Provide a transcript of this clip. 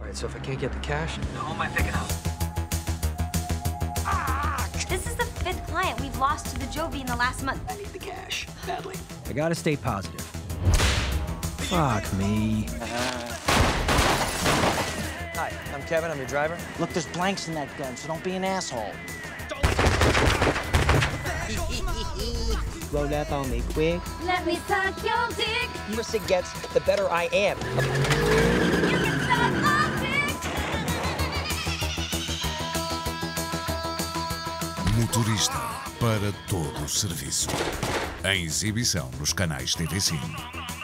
All right, so if I can't get the cash, Who am I picking up? This is the fifth client we've lost to the Jovi in the last month. I need the cash. Badly. I gotta stay positive. Fuck me. Hi, I'm Kevin. I'm your driver. Look, there's blanks in that gun, so don't be an asshole. Roll up on me quick. Let me suck your dick. The worse it gets, the better I am. Motorista para todo o serviço. Em exibição nos canais TV5.